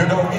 You know,